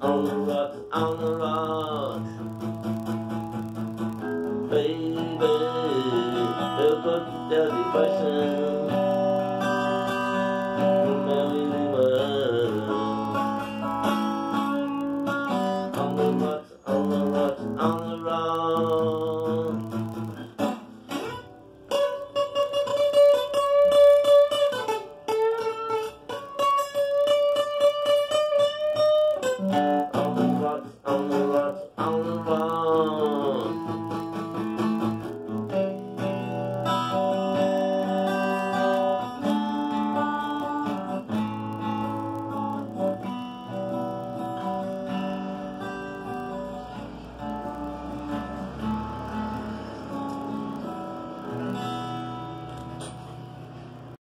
on the rock, on the rock. Baby, eu tô aqui teu de On the rocks, on the rocks, on the rocks. up on the wall.